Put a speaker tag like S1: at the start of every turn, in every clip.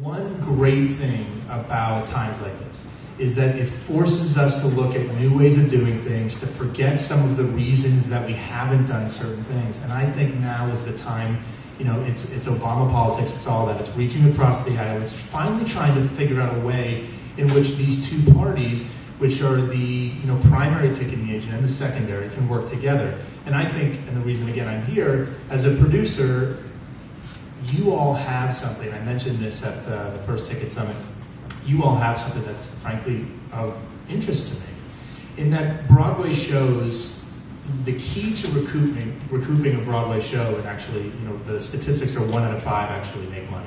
S1: One great thing about times like this is that it forces us to look at new ways of doing things, to forget some of the reasons that we haven't done certain things. And I think now is the time, you know, it's, it's Obama politics, it's all that. It's reaching across the aisle, it's finally trying to figure out a way in which these two parties, which are the you know, primary ticketing agent and the secondary, can work together. And I think, and the reason again I'm here, as a producer, you all have something. I mentioned this at uh, the first Ticket Summit you all have something that's frankly of interest to me. In that Broadway shows, the key to recouping recouping a Broadway show, and actually, you know, the statistics are one out of five actually make money.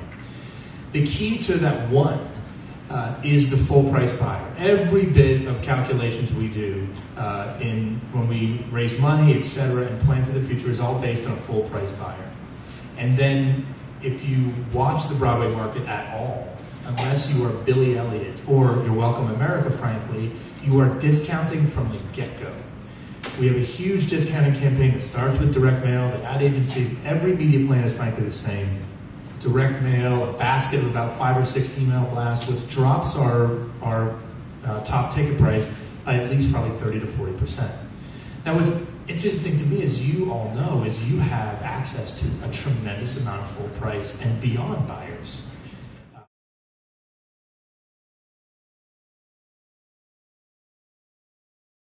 S1: The key to that one uh, is the full price buyer. Every bit of calculations we do uh, in when we raise money, et cetera, and plan for the future is all based on a full price buyer. And then if you watch the Broadway market at all, unless you are Billy Elliot or you're Welcome America, frankly, you are discounting from the get-go. We have a huge discounting campaign that starts with direct mail, the ad agencies, every media plan is frankly the same. Direct mail, a basket of about five or six email blasts, which drops our, our uh, top ticket price by at least probably 30 to 40%. Now, what's interesting to me, as you all know, is you have access to a tremendous amount of full price and beyond buyers